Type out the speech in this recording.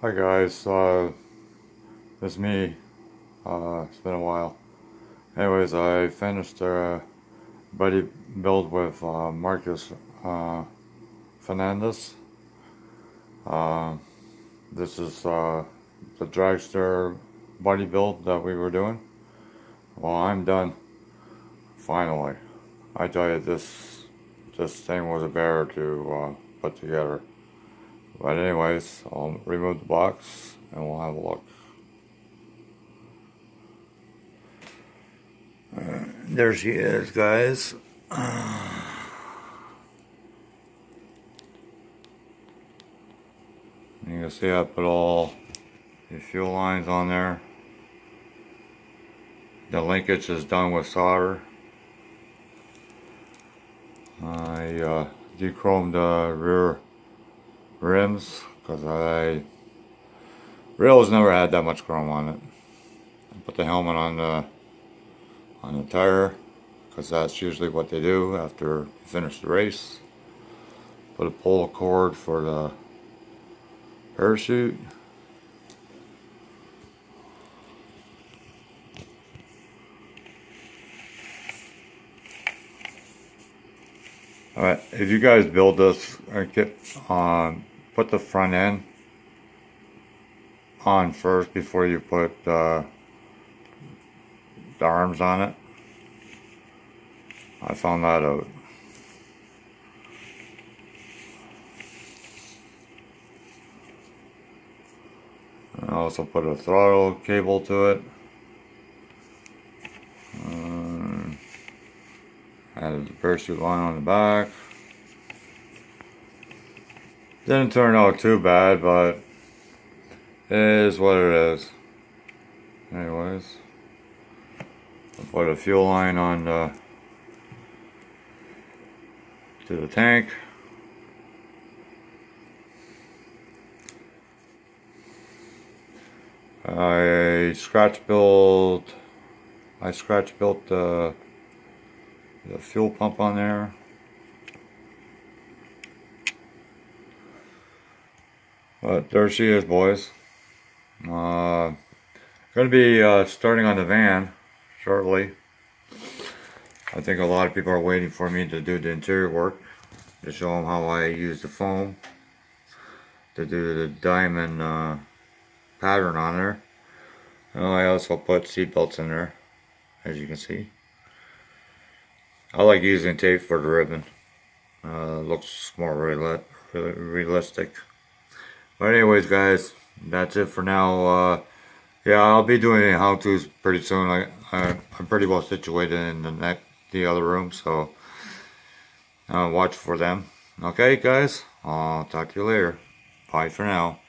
Hi guys, uh, it's me. Uh, it's been a while. Anyways, I finished a buddy build with uh, Marcus uh, Fernandez. Uh, this is uh, the dragster buddy build that we were doing. Well, I'm done. Finally. I tell you, this this thing was a bear to uh, put together. But anyways, I'll remove the box and we'll have a look. Uh, there she is, guys. You can see I put all the fuel lines on there. The linkage is done with solder. I uh, dechromed the rear rims because I rails never had that much chrome on it. I put the helmet on the on the tire because that's usually what they do after you finish the race. Put a pull cord for the parachute. Alright, if you guys build this, get um, put the front end on first before you put uh, the arms on it. I found that out. I also put a throttle cable to it. Added the parachute line on the back. Didn't turn out too bad, but it is what it is. Anyways, I put a fuel line on the to the tank. I scratch built I scratch built the the fuel pump on there. But there she is, boys. Uh, going to be uh, starting on the van shortly. I think a lot of people are waiting for me to do the interior work to show them how I use the foam to do the diamond uh, pattern on there. And I also put seat belts in there, as you can see. I like using tape for the ribbon. Uh, looks more real realistic. But anyways, guys, that's it for now. Uh, yeah, I'll be doing how-tos pretty soon. I, I, am pretty well situated in the neck, the other room, so uh, watch for them. Okay, guys, I'll talk to you later. Bye for now.